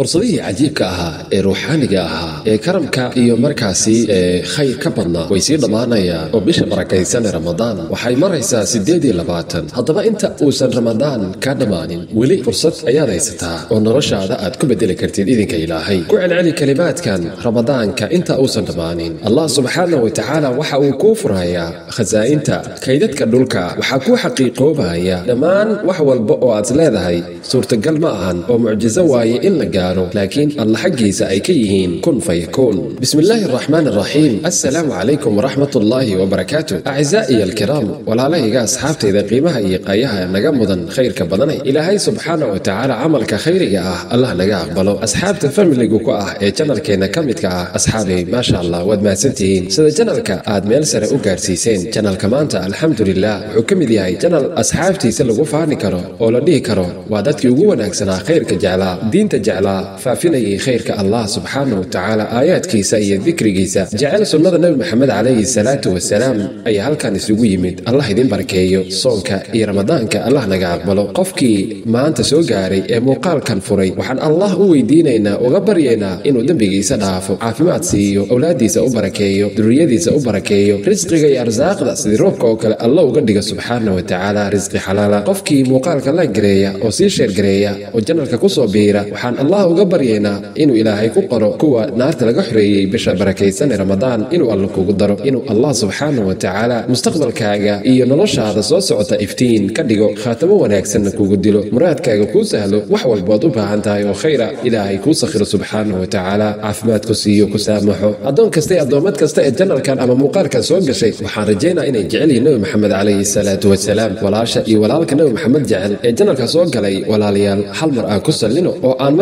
fursadihii cajiibka ahaa ee ruuxaaniga ahaa ee karamka iyo markaasi ee khayr ka badnaa. Way sii dhammaanayaan oo bisha barakaysan ee ramadaan. Waxay maraysaa siddeed iyo labaatan. Haddaba inta uusan ramadaan ka dhammaanin weli fursad ayaad haysataa oo noloshaada aad ku beddeli kartid idinka ilaahay. Ku celceli kelimaadkan ramadaanka inta uusan dhammaanin allah subxaanah wa tacaala waxa uu kuu furayaa khasaa'inta kaydadka dhulka. Waxaa kuu xaqiiqoobaya dhammaan wax walba oo aad leedahay. Suurtagal ma ahan oo mucjiso waaye in la gaaro laakiin alla xaggiisa ay ka yihiin kun fayakuun bismi illaahi araxmaan araxiim assalaamu calaykum waraxmat ullaahi wabarakaatu acizaa'iya alkiraam walaalahayga asxaabtayda qiimaha iyo qaayaha naga mudan khayrka badanay. Ilaahay subxaana wa tacaala camalka khayriga ah allah naga aqbalo. Asxaabta familigu ku ah ee janalkeenna ka midka ah asxaabay maasha allah waad mahadsantihiin. Sida janalka aad meel sare u gaarsiiseen janalka maanta alxamdulilah wuxuu ka mid yahay janal asxaabtiisa lagu faani karo oo la dhihi karo. Waa dadkii ugu wanaagsanaa khayrka jeclaa diinta jeclaa faafinayay khayrka allah subxaana wa tacaala aayaadkiisa iyo dikrigiisa. Jecel sunnada nebi maxamed calayhi salaatu wasalaam ayaa halkan isugu yimid. Allah idin barkeeyo. Soonka iyo ramadaanka allah naga aqbalo. Qofkii maanta soo gaaray ee muuqaalkan furay waxaan allah u weydiinaynaa uga baryaynaa inuu dembigiisa dhaafo. Caafimaad siiyo owlaaddiisa u barakeeyo duriyadiisa u barakeeyo risqiga iyo arsaaqda sidii roobka oo kale alla uga dhiga subxaana wa tacaala risqi xalaala. Qofkii muuqaalka la gareeya oo sii sheergareeya oo janalka ku soo biira waxaan allah uga baryaynaa inuu ilaahay ku qoro kuwa naarta laga xoreeyey bisha barakaysan ee ramadaan inuu alla kugu daro inuu allah subxaana wa tacaala mustaqbalkaaga iyo noloshaada soo socota iftiin ka dhigo khaatamo wanaagsanna kugu dilo muraadkaaga kuu sahlo wax walbood u baahan tahay oo khayra ilaahay kuu sakhiro subxaana wa tacaala caafimaad ku siiyo ku saamaxo. Addoon kasta ee addoommad kasta ee janalkan ama muuqaalkan soo gashay waxaan rajaynaa inay jecel yihiin nebi maxamed calayhi salaatu wasalaam walaasha iyo walaalka nebi maxamed jecel ee janalka soo galay walaalayaal hal mar aan ku sallino oo aan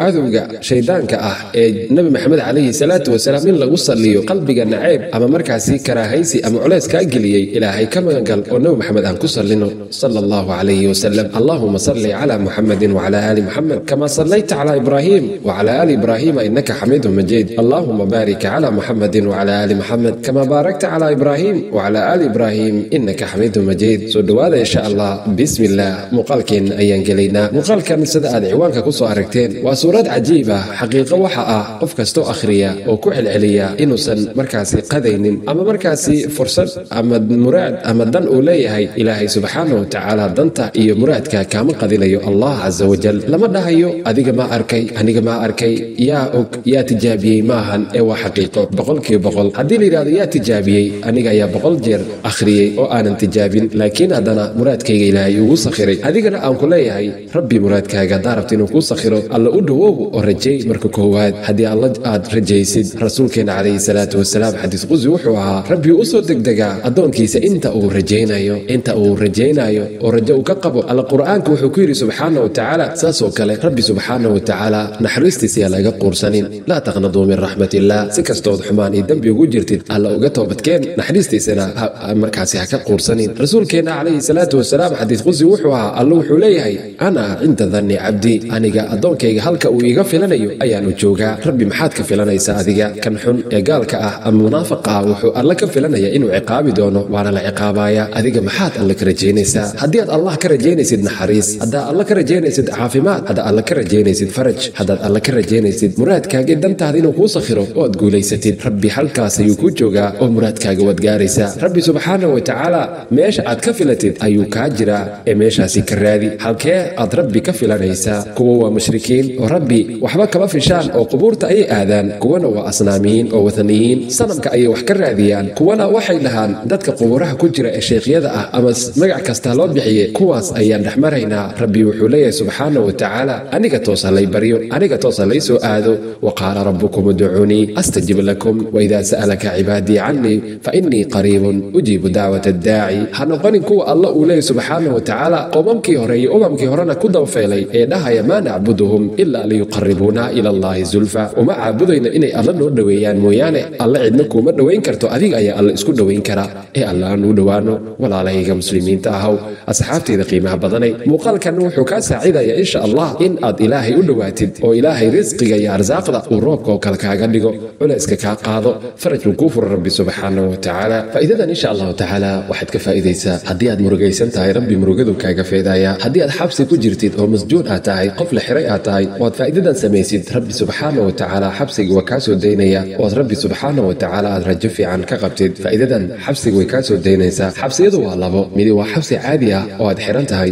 cadowga shayddaanka ah ee nebi maxamed calayhi salaatu wasalaam in lagu salliyo qalbiga naceeb ama markaasi karaahaysi ama culays kaa geliyey ilaahay ka magangal oo nebi maxamed aan ku sallino sala allahu calayhi wasalam allahuma salli cala muxamedin wacala aali muxamed kama sallayta cala ibraahim wacala aali ibraahiima innaka xamiidu majiid allahuma baarik cala muxamedin wacala aali muxamed kama baarakta cala ibraahim wacala aali ibraahim innaka xamiidu majiid soo dhowaada insha allah bismi illah muuqaalkeenna ayaan gelaynaa muuqaalkan sida aad ciwaanka ku soo aragteen. Waa suurad cajiib ah xaqiiqo waxa ah qof kastoo akhriya oo ku celceliya inuusan markaasi qadaynin ama markaasi fursad ama muraad ama dan uu leeyahay. Ilaahay subxaana wa tacaala danta iyo muraadka kaama qadinayo allah casa wajal lama dhahayo adiga maa arkay aniga maa arkay. Yaa og yaa tijaabiyey maahan ee waa xaqiiqo boqolkiiba boqol. Haddii la yidhahdo yaa tijaabiyey aniga ayaa boqol jeer akhriyey oo aanan tijaabin. Laakiin haddana muraadkayga ilaahay ugu sakhiray. Adigana aan ku leeyahay rabbi muraadkaaga haddaa rabta inuu kuu sakhiro alla u dhowoow oo rajeey marka koowaad. Haddii alla aad rajaysid rasuulkeenna calayhi salaatu wasalaam xadiis qusi wuxuu ahaa rabbi u soo degdegaa addoonkiisa inta uu rajaynayo inta uu rajaynayo oo rajo uu ka qabo alla qur'aanka wuxuu ku yidhi subxaana wa tacaala saasoo kale rabbi subxaana wa tacaala naxariistiisa yaa laga quursanin. Laa taqnaduu min raxmat illah si kastood xumaan iyo dembi ugu jirtid alla uga toobadkeen naxariistiisana markaasi ha ka quursanin. Rasuulkeenna calayhi salaatu wasalaam xadiis qusi wuxuu ahaa alla wuxuu leeyahay ana cinda danni cabdi aniga addoonkayga halka uu iga filanayo ayaanu joogaa. Rabbi maxaad ka filanaysaa adiga? Kan xun ee gaalka ah ama munaafaqa ah wuxuu alla ka filanaya inuu ciqaabi doono waana la ciqaabaaya adiga maxaad alla ka rajaynaysaa? Haddii aad allah ka rajaynaysid naxariis haddaad alla ka rajaynaysid caafimaad haddaad alla ka rajaynaysid faraj haddaad alla ka rajaynaysid muraadkaagii dantaada inuu kuu sakhiro oo aad guulaysatid rabbi halkaas ayuu kuu joogaa oo muraadkaaga waad gaaraysaa. Rabbi subxaana wa tacaala meesha aad ka filatid ayuu kaa jiraa ee meeshaasi ka raadi. Halkee aad rabbi ka filanaysaa كووا مشركين وربي وحباك ما في شان أو قبور تأي آذان كونا وأصنامين أو وثنيين صنم كأي وحكر اذيان كونا وحي لهان دتك قبورها كجرا الشيخ يذا أمس مع كستالو بحي كواس ايا نحمرينا ربي وحولي سبحانه وتعالى اني كتوصى لي بريو اني كتوصى لي سؤاله وقال ربكم ادعوني أستجب لكم وإذا سألك عبادي عني فإني قريب أجيب دعوة الداعي. هنغني كو الله أولي سبحانه وتعالى قومكي هري قومكي هرنا كدو فيلي إيه dhahaya maa nacbuduhum ilaa liyuqaribuuna ila allahi zulfa. Uma caabudayno inay alla noo dhoweeyaan mooyaane. Alla cidna kuuma dhowayn karto adiga ayaa alla isku dhowayn kara. Ee alla aan u dhowaano walaalahayga muslimiinta ahaw asxaabtayda qiimaha badanay muuqaalkan wuxuu kaa saacidaya insha allah in aad ilaahay u dhowaatid oo ilaahay risqiga iyo arsaaqda uu roobka oo kale kaaga dhigo. Culayska kaa qaado faraj uu kuu furo rabbi subxaanahu wa tacaala. Insha allahu tacaala waxaad ka faa'idaysaa haddii aad murugaysan tahay rabbi murugadu kaaga feedaya haddii aad xabsi ku jirtid oo masjuud aad tahay qof la xiray aad tahay oad faa'iidadan samaysid. Rabbi subxaana wa tacaala xabsiga waa kaa soo daynaya. Oad rabbi subxaana wa tacaala aad rajo fiican ka qabtid. Faa'iidadan xabsiga way kaa soo daynaysaa. Xabsiyadu waa labo. Midi waa xabsi caadi ah oo aad xiran tahay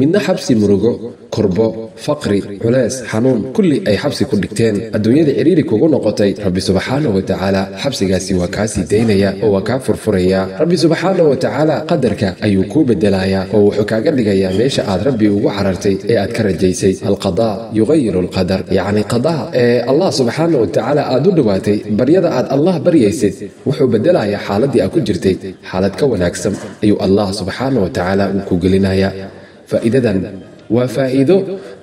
midna xabsi murugo kurbo faqri culeys xanuun kulli ay xabsi ku dhigteen. Adduunyada ciriiri kugu noqotay rabbi subxaana wa tacaala xabsigaasi waa kaa sii daynaya oo waa kaa furfuraya. Rabbi subxaana wa tacaala qadarka ayuu kuu bedelayaa oo wuxuu kaaga dhigayaa meesha aad rabbi ugu carartay ee aad ka rajaysay. Alqadaa yugayiru alqadar yacni qadaa ee allah subxaana wa tacaala aad u dhowaatay baryada aad allah baryaysid wuxuu bedelayaa xaaladdii aad ku jirtay. Xaalad ka wanaagsan ayuu allah subxaana wa tacaala uu ku gelinayaa faa'iidadan. Waa faa'iido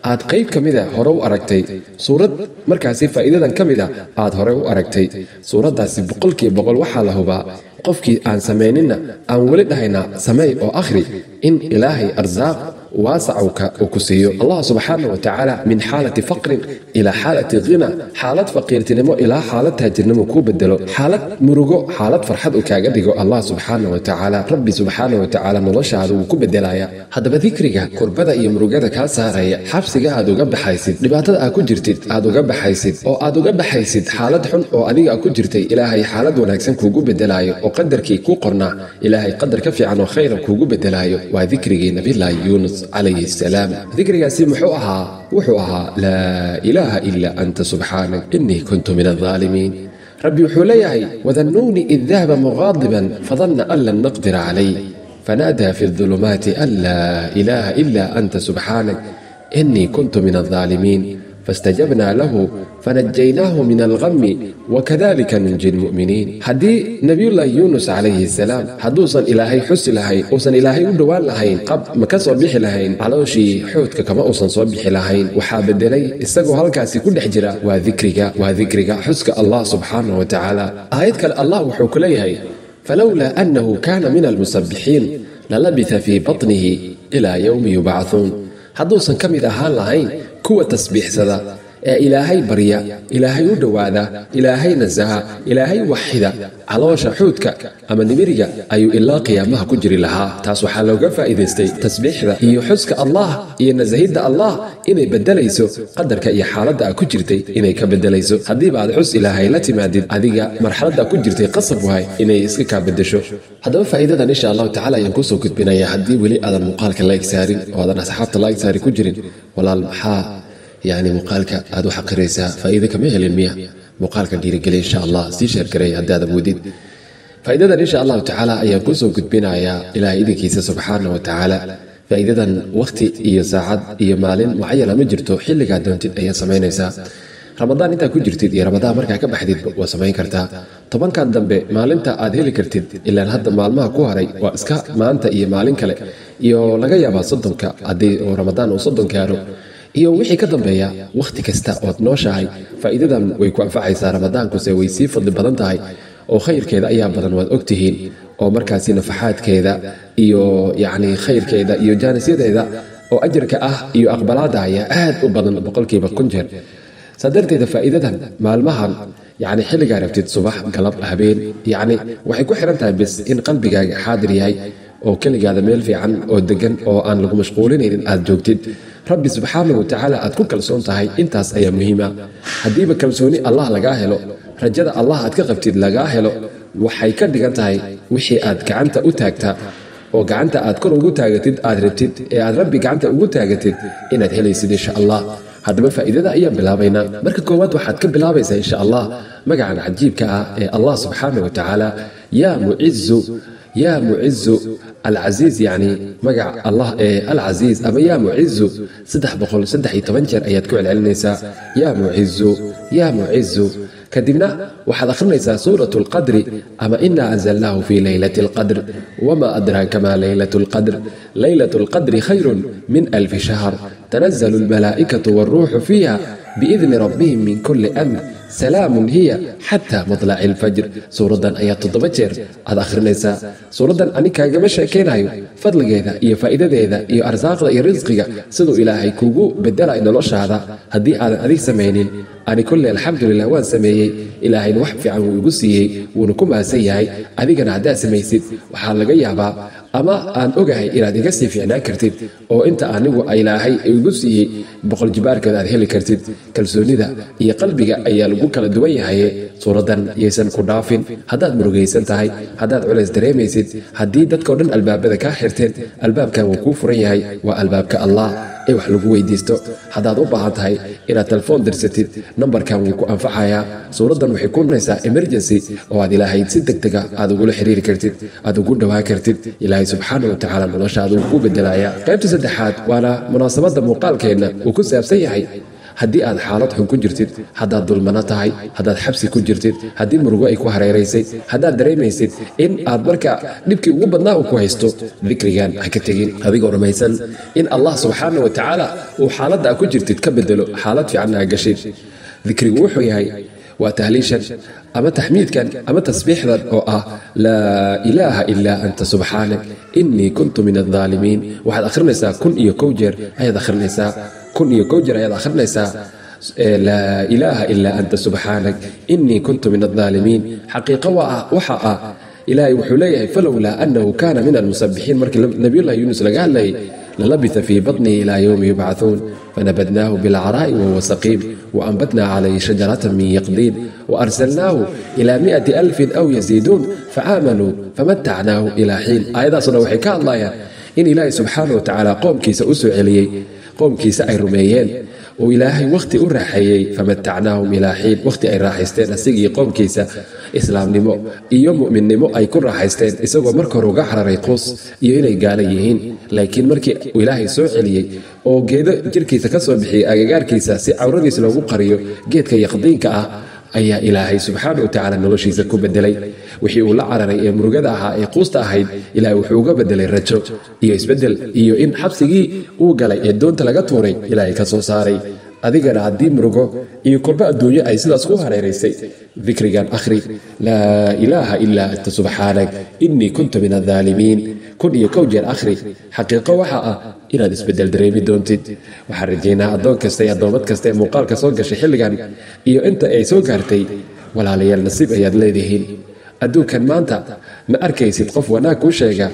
aad qayb ka mida hore u aragtay. Suurad markaasi faa'iidadan ka mid a aad hore u aragtay. Suuraddaasi boqolkiiba boqol waxaa la hubaa qofkii aan samayninna aan weli dhahaynaa sameey oo akhri in ilaahay arsaaq waasacowka uu ku siiyo allah subxaana wa min xaalati faqrin ilaa xaalati khina xaalad faqiirtinimo ilaa xaalad taajirnimo kuu bedelo xaalad murugo xaalad farxad uu kaaga dhigo allah subxaana wa tacaala rabbi subxaana wa tacaala noloshaada wuu ku bedelaya haddaba dikriga kurbada iyo murugada kaa saaraya xabsiga aad uga baxaysid dhibaatada aad ku jirtid aad uga baxaysid oo aad uga baxaysid xaalad xun oo adiga ku jirtay ilaahay xaalad wanaagsan kuugu bedelaayo oo qadarkii kuu qornaa ilaahay qadar ka fiican oo khayra kuugu bedelaayo waa dikrigii nabillaahi yuunus calayhi salaam dikrigaasi muxuu ahaa wuxuu ahaa laa ilaaha ilaa anta subxaanak innii kuntu min aldaalimiin rabbi wuxuu leeyahay wadannuuni id dahaba muqaadiban fadanna an lan naqdira calayh fanaadaa fi اظulumaati an laa ilaaha ila anta subxaanak innii kuntu min فاستجبنا له فنجيناه من الغم وكذلك ننجي المؤمنين. حدي نبي الله يونس عليه السلام حدوصا إلى إلهي حس لهين وصن إلهي ودوان قبل ما مكان صبيح لهين على وشي حوتك كما وصن صبيح لهين وحاب الدلي استقوا هالكاسي كل حجرة وذكرك وذكرك حسك الله سبحانه وتعالى. آيتك الله وحوك ليهي فلولا أنه كان من المسبحين للبث في بطنه إلى يوم يبعثون. حدوصا كم إذا هالهين kuwa tasbiixsada ee ilaahay barya ilaahay u dhowaada ilaahay nasaha ilaahay waxida caloosha xuudka ama nimiriga ayuu ilaa qiyaamaha ku jiri lahaa. Taas waxaa looga faa'iidaystay tasbiixda iyo xuska allah iyo nasahidda allah inay beddelayso qadarka iyo xaaladda a ku jirtay inay ka beddelayso. Haddiiba aad xus ilaahay la timaadid adiga marxaladda ku jirtay qasab wahay inay iska kaa beddesho. Haddaba faa'iidadan insha allahu tacala ayaan kuusoo gudbinaya. Haddii weli aadan muuqaalka laig saarin oo aadan asxaabta laig saari ku jirin walaal maxaa yacni muuqaalka aad u xaqiraysaa faa'iido kama helin miya? Muuqaalka dhiirigeliya insha allah sii sheergaray haddii aad awoodid. Faa'iidadan insha allahu tacaala ayaan kuusoo gudbinayaa ilaahay idinkiisa subxaana wa faa'iidadan wakhti iyo saacad iyo maalin mucayana ma jirto xilligaa doontid ayaad samaynaysaa. Ramadaan intaa ku jirtid iyo ramadaan markaa ka baxdidba waa samayn kartaa. Tobankan dambe maalinta aad heli kartid ilaan hadda maalmaha ku haray waa iska maanta iyo maalin kale. Iyo laga yaabaa soddonka haddii oo ramadaan uu soddon gaaro iyo wixii ka dambeeya wakhti kasta ood nooshahay faa'iidadan way ku anfacaysaa ramadaankuse way sii fadli badan tahay oo khayrkeeda ayaa badan waad ogtihiin oo markaasi nafaxaadkeeda iyo yacni khayrkeeda iyo jaanisyadeeda oo ajarka ah iyo aqbalaada ayaa aad u badan boqolkiiba kun jeer. Saa darteeda faa'iidadan maalmahan yacni xilligaa rabtid subax galab habeen yacni waxay ku xihan tahay bis in qalbigaaga xaadir yahay oo keligaada meel fiican oo degan oo aan lagu mashquulinaynin aad joogtid rabbi subxaana wa tacaala aad ku kalsoon tahay intaas ayaa muhiima. Haddiiba kalsooni allah lagaa helo rajada allah aad ka qabtid lagaa helo waxay ka dhigan tahay wixii aad gacanta u taagtaa. Oo gacanta aad kor ugu taagatid aad rabtid ee aad rabbi gacanta ugu taagatid inaad helaysid insha allah haddaba faa'iidada ayaan bilaabaynaa. Marka koowaad waxaad ka bilaabaysaa insha allah magacan cajiibka ah ee allah subxaana wa tacaala yaa mucizu yaa mucizu alcasiiz yacni magaca allah ee alcasiiz ama yaa mucizu saddex boqol saddex iyo toban jeer ayaad ku celcelinaysaa yaa mucizu yaa mucizu kadibna waxaad akhrinaysaa suurat alqadri ama inaa anzalnaahu fii leylati alqadr wama adraaka ma leylat alqadr leylat alqadri khayrun min alfi shahr tanazalu almalaa'ikatu walruuxu fiiha biidni rabbihim min kulli amr salaamun hiya xataa matlaci alfajr suuraddan ayaa toddoba jeer. Aad akhrinaysaa. Suuraddan ani kaagama sheekaynayo. Fadligeeda iyo faa'iidadeeda iyo arsaaqda iyo risqiga siduu ilaahay kugu bedelayo noloshaada haddii aadan adig samaynin ani kulle alxamdulilah waan sameeyey. Ilaahayna wax fiican wuu igu siiyey wuuna ku mahadsan yahay. Adigana haddaad samaysid waxaa laga yaabaa. Ama aan ogahay inaad iga sii fiicnaan kartid oo inta anigu ilaahay igu siiyey boqol jibaarkeed aad heli kartid kalsoonida iyo qalbiga ayaa lagu kala duwan yahaye suuraddan yaysan ku dhaafin. Haddaad murugaysan tahay haddaad culays dareemaysid haddii dadkao dhan albaabada kaa xirteen albaabkan wuu kuu furan yahay. Waa albaabka allah. Ee wax lagu weydiisto. Haddaad u baahan tahay inaad telefoon dirsatid nambarkan wuu ku anfacayaa. Suuraddan waxay ku naysaa emergency oo aad ilaahay si degdega aad ugula xiriiri kartid aad ugu dhowaan kartid. Ilaahay subxaana wa tacaala noloshaada wuu ku bedelaya qaybta saddexaad waana munaasabadda muuqaalkeenna uu ku saabsan yahay haddii aad xaalad xun ku jirtid haddaad dulmano tahay haddaad xabsi ku jirtid haddii murugo ay ku hareeraysay haddaad dareemaysid in aad marka dhibkii ugu badnaa uu ku haysto dikrigan ha ka tegin. Adigoo rumaysan in allah subxaana wa tacaala uu xaaladda aad ku jirtid ka bedelo xaalad fiicanna ha gashid. Dikrigu wuxuu yahay waa tahliishan ama taxmiidkan ama tasbiixdan oo ah laa ilaaha ilaa anta subxaanak innii kuntu min aldaalimiin waxaad akhrinaysaa kun iyo kow jeer ayaad akhrinaysaa kun iyo kow jeer ayaad akhrinaysaa laa ilaaha ilaa anta subxaanak innii kuntu min aldaalimiin xaqiiqo waxa ah ilaahay wuxuu leeyahay falowlaa annahu kaana min almusabixiin markii nabiyullahi yuunus laga hadlayay lalabitha fii batnihi ilaa yowmi yubcahuun fanabadnaahu bilcaraa'i wahuwa saqiim waanbatnaa calayhi shajaratan min yaqdiin waarsalnaahu ilaa mi'ati alfin aw yaziiduun faaamanuu famatacnaahu ilaa xiin aayadaasoo dhan waxay ka hadlayaan in ilaahay subxaana wa tacaala qoomkiisa u soo celiyey qoomkiisa ay rumeeyeen. Oo ilaahay wakhti u raaxeeyey. Famatacnaahum ilaa xiin. Wakhti ay raaxaysteen asigii qoomkiisa islaamnimo iyo mu'minnimo ay ku raaxaysteen. Isagoo marka hore uga cararay quus iyo inay gaala yihiin. Laakiin markii ilaahay soo celiyey oo geedo jirkiisa ka soo bixiyey agagaarkiisa si cawradiisa loogu qariyo geedka yaqdiinka ah ayaa ilaahay subxaana wa tacaala noloshiisa ku bedelay wixii uu la cararay ee murugada ahaa ee quusta ahayd ilaahay wuxuu uga bedelay rajo iyo isbeddel iyo in xabsigii uu galay ee doonta laga tuuray ilaahay ka soo saaray. Adigana haddii murugo iyo korba adduunyo ay sidaas ku hareeraysay dikrigan akhri laa ilaaha ilaa anta subxaanak innii kuntu min aldaalimiin kun iyo kow jeer akhri xaqiiqo waxa ah inaad isbeddel dareemi doontid. Waxaan rajaynaa addoon kasta iyo addoommad kasta ee muuqaalka soo gashay xilligan iyo inta ay soo gaartay walaalayaal nasiib ayaad leedihiin adduunkan maanta ma arkaysid qof wanaag kuu sheega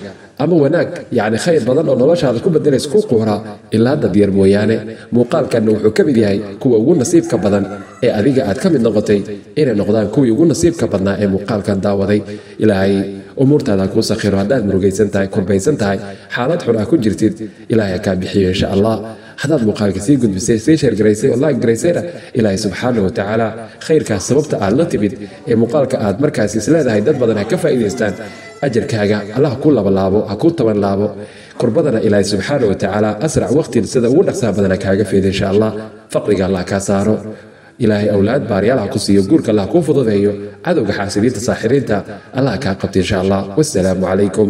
ama wanaag yacni khayr badan oo noloshaada ku bedelays ku quura ilaa dad yar mooyaane. Muuqaalkanna wuxuu ka mid yahay kuwa ugu nasiibka badan ee adiga aad ka mid noqotay inay noqdaan kuwii ugu nasiibka badnaa ee muuqaalkan daawaday. Ilaahay umuurtaada kuu sakhiro haddaad murugaysan tahay kurbaysan tahay xaalad xun aa ku jirtid. Ilaahay kaa bixiyo insha allah haddaad muuqaalka sii gudbisay sii sheergaraysay oo laag garaysayna ilaahay subxaana wa khayrkaas sababta aad la timid ee muuqaalka aad markaas isleedahay dad badan ha ka faa'iidaystaan ajarkaaga allah ha labalaabo ha kuu taban laabo. Kurbadana ilaahay subxaana wa asrac waqtin sida ugu dhaqsaha badana kaaga feeda insha allah. Faqriga allah kaa saaro. Ilaahay awlaad baaryaal ha ku siiyo guurka allah kuu fududeeyo cadowga xaasidiinta saaxiriinta allah kaa qabta insha allah. Wassalaamu calaykum